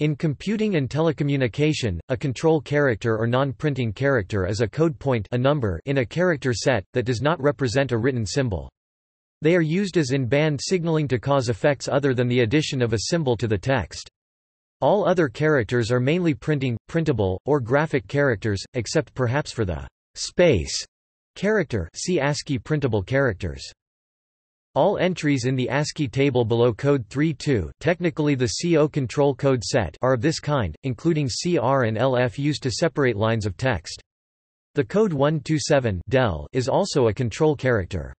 In computing and telecommunication, a control character or non-printing character is a code point a number in a character set, that does not represent a written symbol. They are used as in-band signaling to cause effects other than the addition of a symbol to the text. All other characters are mainly printing, printable, or graphic characters, except perhaps for the space character see ASCII printable characters. All entries in the ASCII table below code 3.2 technically the CO control code set are of this kind, including CR and LF used to separate lines of text. The code 127 del is also a control character.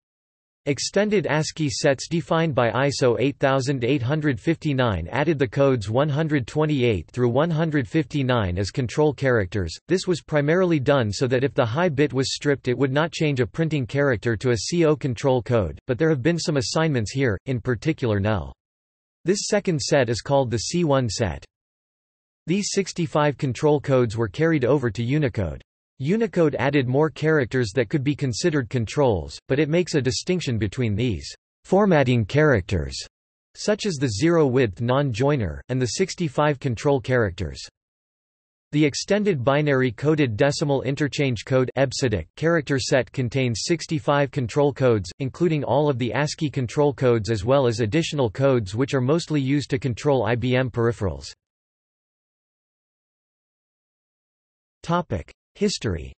Extended ASCII sets defined by ISO 8859 added the codes 128 through 159 as control characters. This was primarily done so that if the high bit was stripped it would not change a printing character to a CO control code, but there have been some assignments here, in particular NEL. This second set is called the C1 set. These 65 control codes were carried over to Unicode. Unicode added more characters that could be considered controls, but it makes a distinction between these formatting characters, such as the zero-width non-joiner, and the 65 control characters. The extended binary coded decimal interchange code character set contains 65 control codes, including all of the ASCII control codes as well as additional codes which are mostly used to control IBM peripherals. History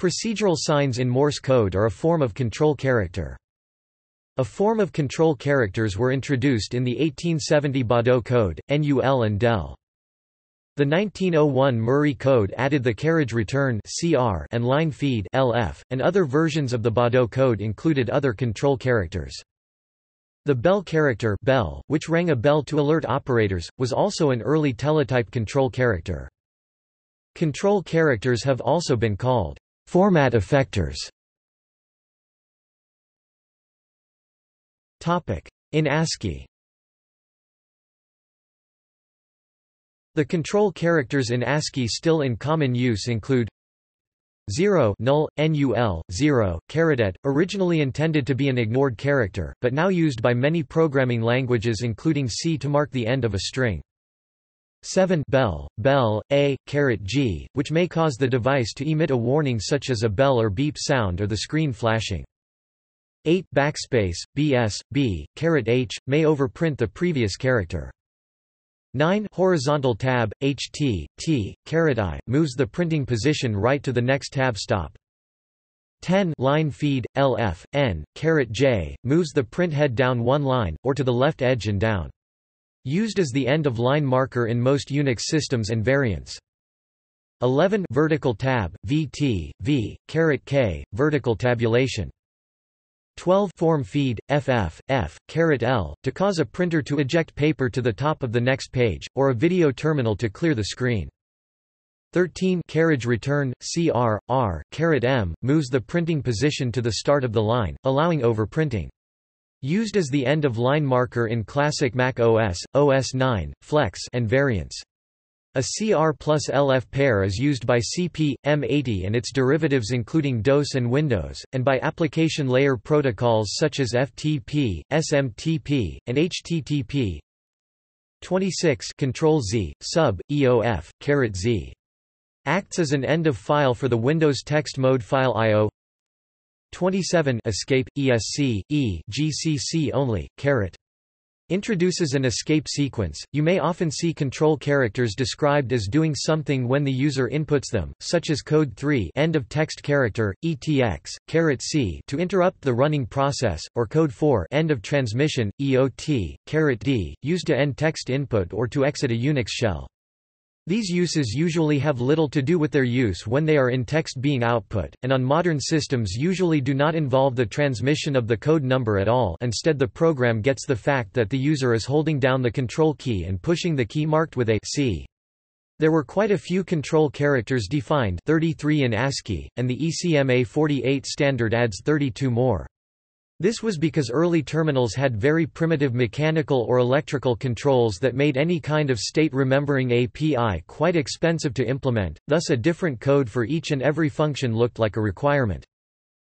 Procedural signs in Morse code are a form of control character. A form of control characters were introduced in the 1870 Baudot code, NUL and DEL. The 1901 Murray Code added the carriage return (CR) and line feed (LF), and other versions of the Baudot code included other control characters. The bell character bell, which rang a bell to alert operators, was also an early teletype control character. Control characters have also been called format effectors. In ASCII The control characters in ASCII still in common use include 0 null, nul, 0, caret originally intended to be an ignored character, but now used by many programming languages including C to mark the end of a string. 7 bell, bell, a, caret g, which may cause the device to emit a warning such as a bell or beep sound or the screen flashing. 8 backspace, bs, b, caret h, may overprint the previous character. 9 horizontal tab ht t caret i moves the printing position right to the next tab stop. 10 line feed lf n caret j moves the print head down one line or to the left edge and down. Used as the end of line marker in most unix systems and variants. 11 vertical tab vt v caret k vertical tabulation 12 form feed, FF, F, caret L, to cause a printer to eject paper to the top of the next page, or a video terminal to clear the screen. 13 carriage return, CR, R, caret M, moves the printing position to the start of the line, allowing overprinting. Used as the end of line marker in classic Mac OS, OS 9, Flex and variants. A CR plus LF pair is used by CP, M80 and its derivatives including DOS and Windows, and by application layer protocols such as FTP, SMTP, and HTTP. 26 Control Z, sub, EOF, caret Z. Acts as an end of file for the Windows text mode file I.O. 27 Escape, ESC, E, GCC only, caret introduces an escape sequence. You may often see control characters described as doing something when the user inputs them, such as code 3 end of text character, ETX, C to interrupt the running process, or code 4 end of transmission, EOT, D, used to end text input or to exit a Unix shell. These uses usually have little to do with their use when they are in text being output, and on modern systems usually do not involve the transmission of the code number at all instead the program gets the fact that the user is holding down the control key and pushing the key marked with a C. There were quite a few control characters defined 33 in ASCII, and the ECMA 48 standard adds 32 more. This was because early terminals had very primitive mechanical or electrical controls that made any kind of state remembering API quite expensive to implement, thus a different code for each and every function looked like a requirement.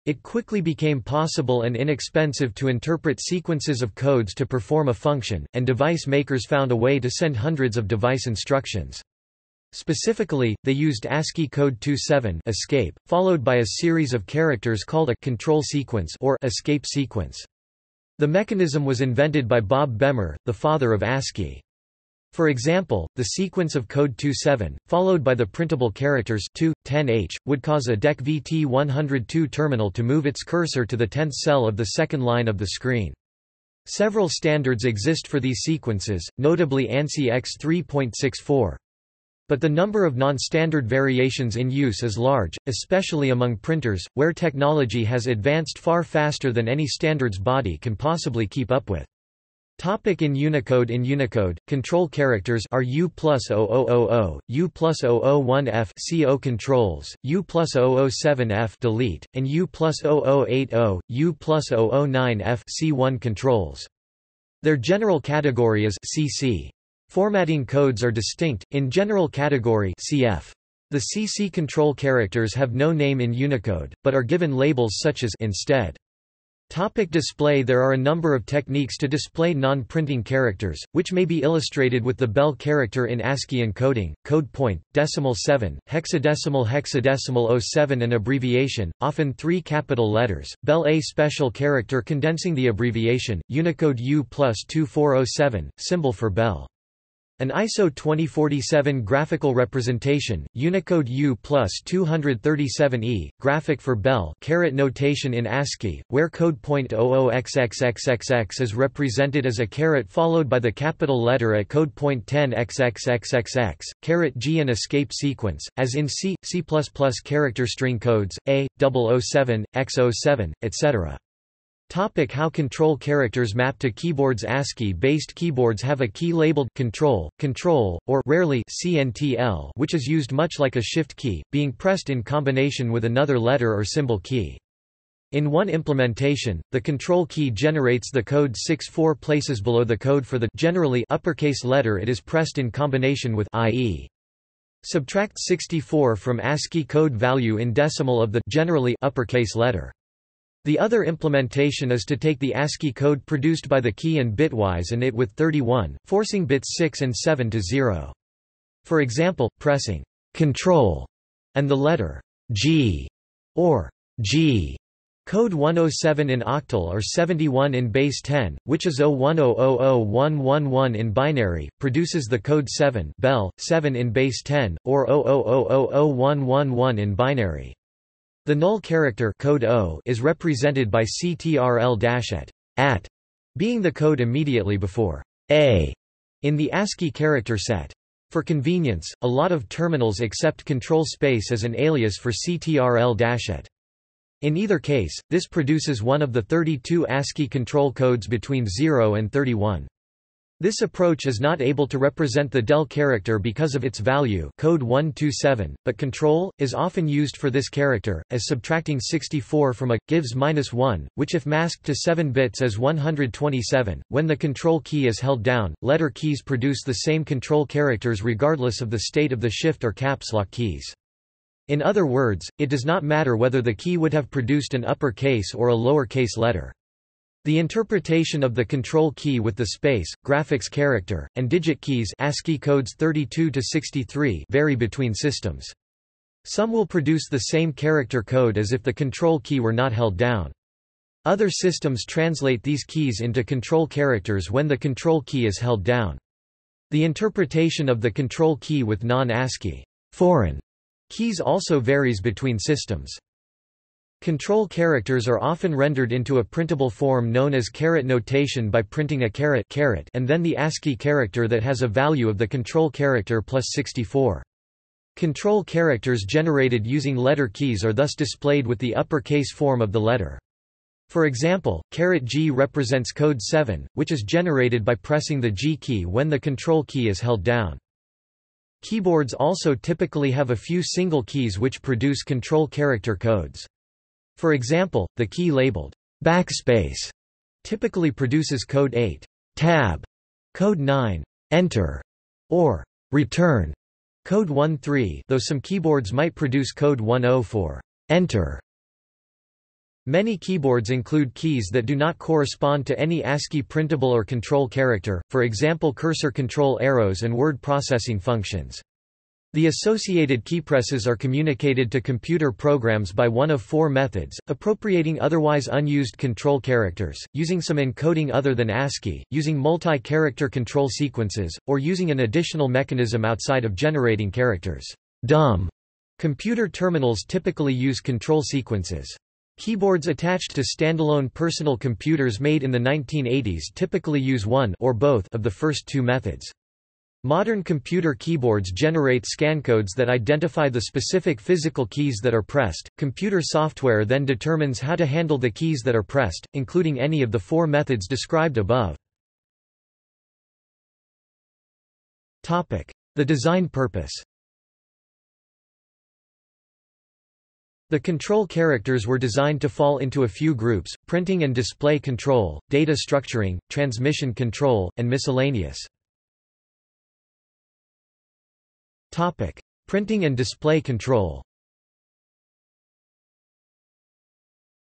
It quickly became possible and inexpensive to interpret sequences of codes to perform a function, and device makers found a way to send hundreds of device instructions. Specifically, they used ASCII code 27 escape, followed by a series of characters called a control sequence or escape sequence. The mechanism was invented by Bob Bemer, the father of ASCII. For example, the sequence of code 27, followed by the printable characters 2, 10h, would cause a DEC VT102 terminal to move its cursor to the 10th cell of the second line of the screen. Several standards exist for these sequences, notably ANSI X3.64. But the number of non-standard variations in use is large, especially among printers, where technology has advanced far faster than any standards body can possibly keep up with. Topic in Unicode In Unicode, control characters are U plus 0000, U plus 001F CO controls, U plus 007F delete, and U plus 0080, U plus 009F C1 controls. Their general category is CC. Formatting codes are distinct, in general category CF. The CC control characters have no name in Unicode, but are given labels such as instead. Topic display There are a number of techniques to display non-printing characters, which may be illustrated with the bell character in ASCII encoding, code point, decimal 7, hexadecimal hexadecimal 07 and abbreviation, often three capital letters, bell A special character condensing the abbreviation, Unicode U plus 2407, symbol for bell. An ISO 2047 graphical representation, Unicode U plus 237E, graphic for bell caret notation in ASCII, where code point 00xxxxx is represented as a caret followed by the capital letter at code point 10xxxxx, caret G an escape sequence, as in C, C++ character string codes, A, 007, X07, etc. Topic how control characters map to keyboards ASCII-based keyboards have a key labeled control, control, or rarely CNTL which is used much like a shift key, being pressed in combination with another letter or symbol key. In one implementation, the control key generates the code 6-4 places below the code for the generally uppercase letter it is pressed in combination with i.e. Subtract 64 from ASCII code value in decimal of the generally uppercase letter. The other implementation is to take the ASCII code produced by the key and bitwise and it with 31, forcing bits 6 and 7 to 0. For example, pressing Ctrl and the letter G or G Code 107 in octal or 71 in base 10, which is 010001111 in binary, produces the code 7 bell, 7 in base 10, or 0000111 in binary. The null character code o is represented by CTRL-at, at, being the code immediately before a in the ASCII character set. For convenience, a lot of terminals accept control space as an alias for CTRL-at. In either case, this produces one of the 32 ASCII control codes between 0 and 31. This approach is not able to represent the del character because of its value code 127, but control, is often used for this character, as subtracting 64 from a, gives minus 1, which if masked to 7 bits is 127. When the control key is held down, letter keys produce the same control characters regardless of the state of the shift or caps lock keys. In other words, it does not matter whether the key would have produced an uppercase or a lowercase letter. The interpretation of the control key with the space, graphics character, and digit keys ASCII codes 32 to 63 vary between systems. Some will produce the same character code as if the control key were not held down. Other systems translate these keys into control characters when the control key is held down. The interpretation of the control key with non-ASCII foreign keys also varies between systems. Control characters are often rendered into a printable form known as caret notation by printing a caret, caret and then the ASCII character that has a value of the control character plus 64. Control characters generated using letter keys are thus displayed with the uppercase form of the letter. For example, caret G represents code 7, which is generated by pressing the G key when the control key is held down. Keyboards also typically have a few single keys which produce control character codes. For example, the key labeled backspace typically produces code 8 tab, code 9 enter, or return code 13, though some keyboards might produce code 10 for enter. Many keyboards include keys that do not correspond to any ASCII printable or control character, for example cursor control arrows and word processing functions. The associated keypresses are communicated to computer programs by one of four methods, appropriating otherwise unused control characters, using some encoding other than ASCII, using multi-character control sequences, or using an additional mechanism outside of generating characters. DOM. Computer terminals typically use control sequences. Keyboards attached to standalone personal computers made in the 1980s typically use one or both of the first two methods. Modern computer keyboards generate scan codes that identify the specific physical keys that are pressed. Computer software then determines how to handle the keys that are pressed, including any of the four methods described above. Topic: The design purpose. The control characters were designed to fall into a few groups, printing and display control, data structuring, transmission control, and miscellaneous. Topic: Printing and display control.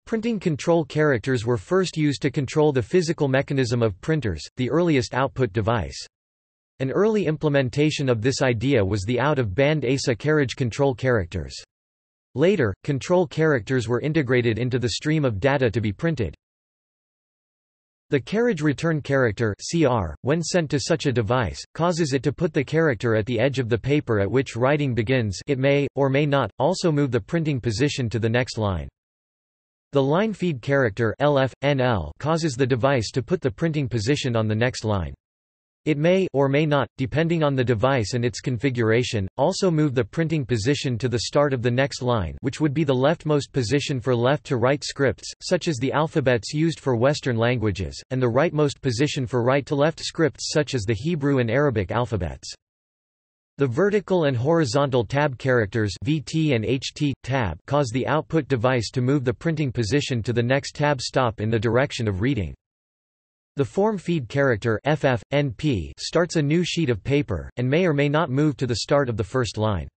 Printing control characters were first used to control the physical mechanism of printers, the earliest output device. An early implementation of this idea was the out-of-band ASA carriage control characters. Later, control characters were integrated into the stream of data to be printed. The carriage return character CR, when sent to such a device, causes it to put the character at the edge of the paper at which writing begins it may, or may not, also move the printing position to the next line. The line feed character LF, NL causes the device to put the printing position on the next line. It may or may not, depending on the device and its configuration, also move the printing position to the start of the next line which would be the leftmost position for left-to-right scripts, such as the alphabets used for Western languages, and the rightmost position for right-to-left scripts such as the Hebrew and Arabic alphabets. The vertical and horizontal tab characters VT and HT, tab cause the output device to move the printing position to the next tab stop in the direction of reading. The form feed character FF, NP starts a new sheet of paper, and may or may not move to the start of the first line.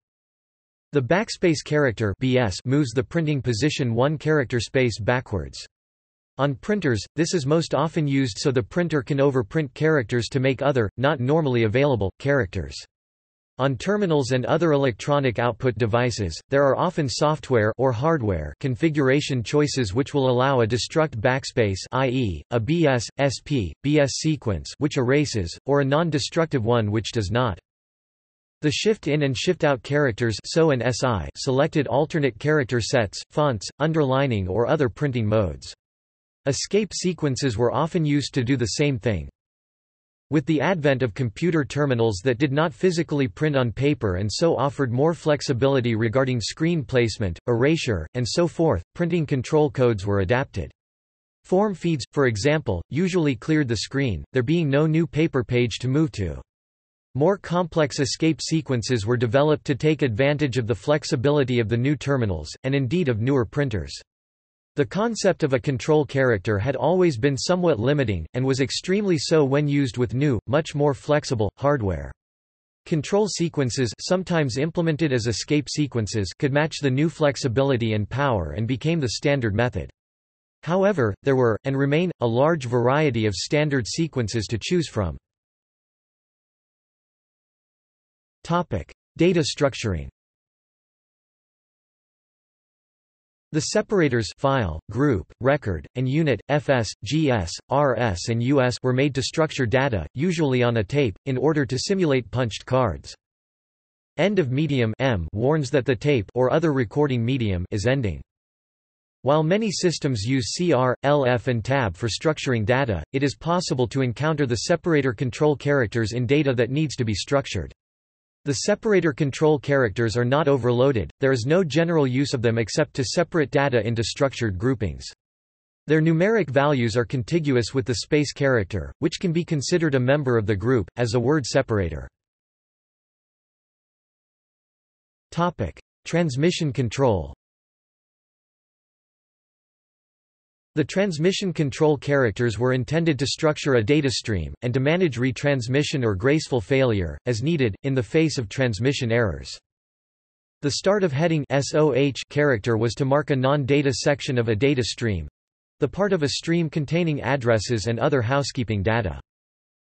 The backspace character BS moves the printing position one character space backwards. On printers, this is most often used so the printer can overprint characters to make other, not normally available, characters. On terminals and other electronic output devices, there are often software or hardware configuration choices which will allow a destruct backspace i.e., a BS, SP, BS sequence which erases, or a non-destructive one which does not. The shift-in and shift-out characters SO and SI selected alternate character sets, fonts, underlining or other printing modes. Escape sequences were often used to do the same thing. With the advent of computer terminals that did not physically print on paper and so offered more flexibility regarding screen placement, erasure, and so forth, printing control codes were adapted. Form feeds, for example, usually cleared the screen, there being no new paper page to move to. More complex escape sequences were developed to take advantage of the flexibility of the new terminals, and indeed of newer printers. The concept of a control character had always been somewhat limiting, and was extremely so when used with new, much more flexible, hardware. Control sequences sometimes implemented as escape sequences could match the new flexibility and power and became the standard method. However, there were, and remain, a large variety of standard sequences to choose from. Data structuring The separators file, group, record, and unit, FS, GS, RS and US were made to structure data, usually on a tape, in order to simulate punched cards. End of medium M warns that the tape or other recording medium is ending. While many systems use CR, LF and TAB for structuring data, it is possible to encounter the separator control characters in data that needs to be structured. The separator control characters are not overloaded, there is no general use of them except to separate data into structured groupings. Their numeric values are contiguous with the space character, which can be considered a member of the group, as a word separator. Transmission control The transmission control characters were intended to structure a data stream, and to manage retransmission or graceful failure, as needed, in the face of transmission errors. The start of heading SOH character was to mark a non-data section of a data stream—the part of a stream containing addresses and other housekeeping data.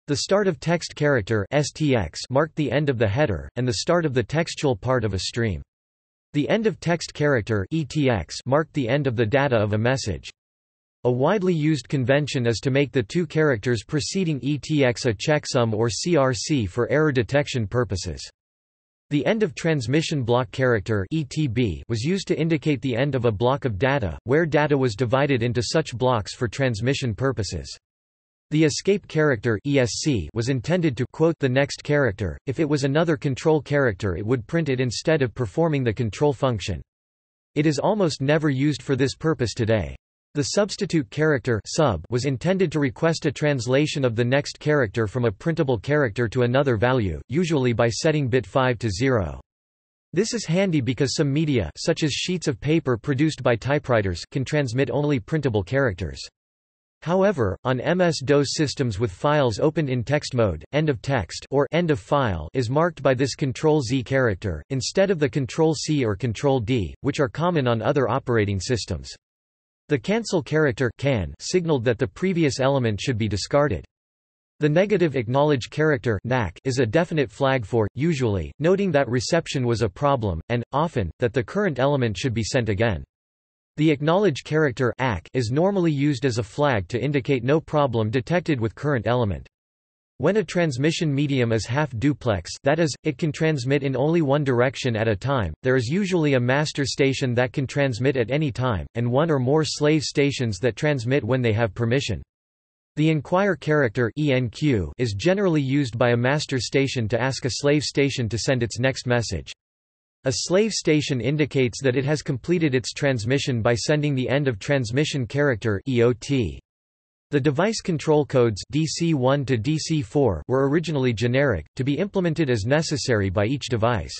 The start of text character STX marked the end of the header, and the start of the textual part of a stream. The end of text character ETX marked the end of the data of a message. A widely used convention is to make the two characters preceding ETX a checksum or CRC for error detection purposes. The end of transmission block character ETB was used to indicate the end of a block of data, where data was divided into such blocks for transmission purposes. The escape character ESC was intended to quote the next character. If it was another control character it would print it instead of performing the control function. It is almost never used for this purpose today. The substitute character sub was intended to request a translation of the next character from a printable character to another value, usually by setting bit 5 to 0. This is handy because some media such as sheets of paper produced by typewriters can transmit only printable characters. However, on MS-DOS systems with files opened in text mode, end of text or end of file is marked by this Control-Z character, instead of the Control-C or Control-D, which are common on other operating systems. The cancel character can signaled that the previous element should be discarded. The negative acknowledge character is a definite flag for, usually, noting that reception was a problem, and, often, that the current element should be sent again. The acknowledge character is normally used as a flag to indicate no problem detected with current element. When a transmission medium is half-duplex that is, it can transmit in only one direction at a time, there is usually a master station that can transmit at any time, and one or more slave stations that transmit when they have permission. The enquire character ENQ is generally used by a master station to ask a slave station to send its next message. A slave station indicates that it has completed its transmission by sending the end of transmission character EOT. The device control codes DC1 to DC4 were originally generic, to be implemented as necessary by each device.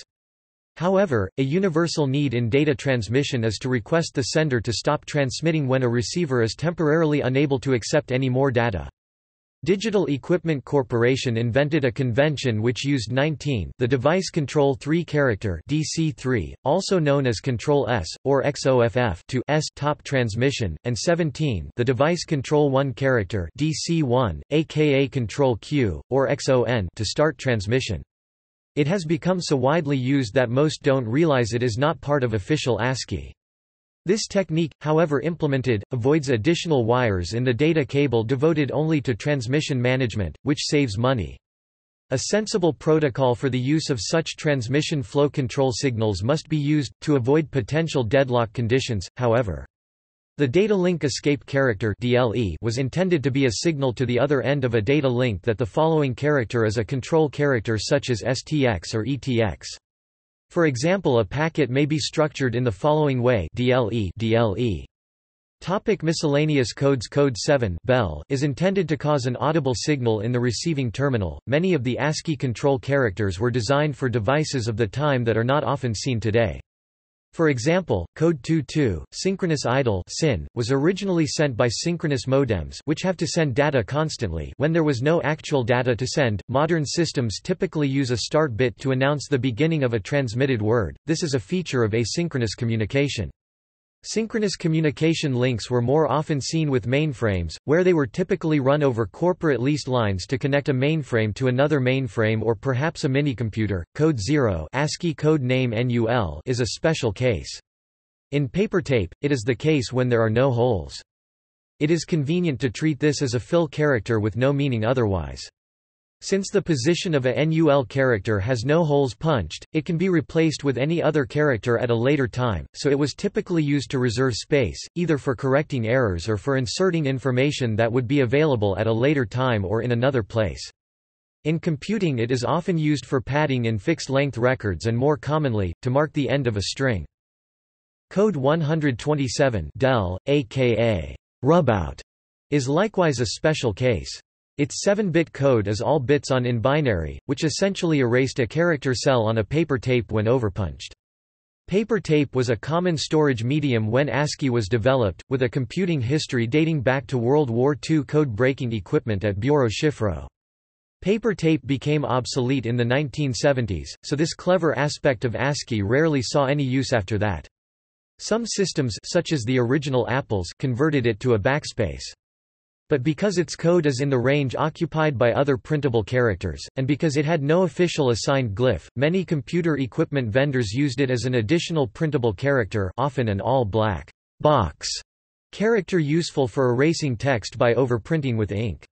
However, a universal need in data transmission is to request the sender to stop transmitting when a receiver is temporarily unable to accept any more data. Digital Equipment Corporation invented a convention which used 19 the device control 3 character DC3, also known as control S, or XOFF to S top transmission, and 17 the device control 1 character DC1, aka control Q, or XON to start transmission. It has become so widely used that most don't realize it is not part of official ASCII. This technique, however implemented, avoids additional wires in the data cable devoted only to transmission management, which saves money. A sensible protocol for the use of such transmission flow control signals must be used, to avoid potential deadlock conditions, however. The data link escape character DLE was intended to be a signal to the other end of a data link that the following character is a control character such as STX or ETX. For example a packet may be structured in the following way DLE, DLE. Topic miscellaneous codes Code 7 bell is intended to cause an audible signal in the receiving terminal. Many of the ASCII control characters were designed for devices of the time that are not often seen today. For example, code 22, synchronous idle (SYN) was originally sent by synchronous modems, which have to send data constantly. When there was no actual data to send, modern systems typically use a start bit to announce the beginning of a transmitted word. This is a feature of asynchronous communication. Synchronous communication links were more often seen with mainframes, where they were typically run over corporate leased lines to connect a mainframe to another mainframe or perhaps a minicomputer. Code 0 ASCII code name NUL is a special case. In paper tape, it is the case when there are no holes. It is convenient to treat this as a fill character with no meaning otherwise. Since the position of a NUL character has no holes punched, it can be replaced with any other character at a later time, so it was typically used to reserve space, either for correcting errors or for inserting information that would be available at a later time or in another place. In computing it is often used for padding in fixed-length records and more commonly, to mark the end of a string. Code 127 DEL, aka rubout, is likewise a special case. Its 7-bit code is all bits on in binary, which essentially erased a character cell on a paper tape when overpunched. Paper tape was a common storage medium when ASCII was developed, with a computing history dating back to World War II code-breaking equipment at Biuro Szyfrów. Paper tape became obsolete in the 1970s, so this clever aspect of ASCII rarely saw any use after that. Some systems such as the original Apple's converted it to a backspace. But because its code is in the range occupied by other printable characters, and because it had no official assigned glyph, many computer equipment vendors used it as an additional printable character often an all-black box character useful for erasing text by overprinting with ink.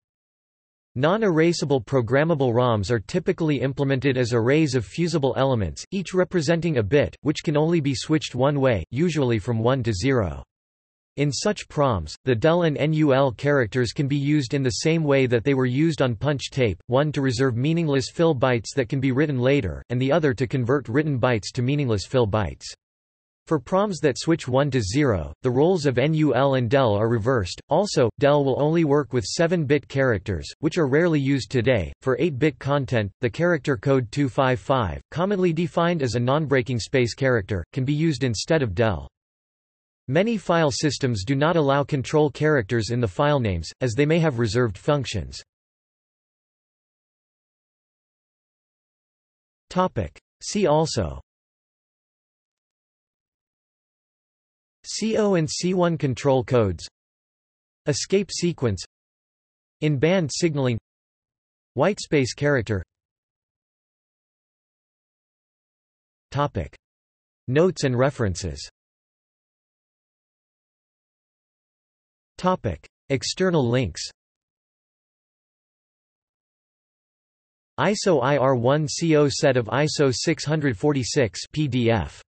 Non-erasable programmable ROMs are typically implemented as arrays of fusible elements, each representing a bit, which can only be switched one way, usually from 1 to 0. In such PROMs, the DEL and NUL characters can be used in the same way that they were used on punch tape, one to reserve meaningless fill bytes that can be written later, and the other to convert written bytes to meaningless fill bytes. For proms that switch 1 to 0, the roles of NUL and DEL are reversed. Also, DEL will only work with 7-bit characters, which are rarely used today. For 8-bit content, the character code 255, commonly defined as a non-breaking space character, can be used instead of DEL. Many file systems do not allow control characters in the file names, as they may have reserved functions. See also. CO and C1 control codes. Escape sequence. In-band signaling. Whitespace character. Topic. Notes and references Topic. External links ISO IR1 CO set of ISO 646 PDF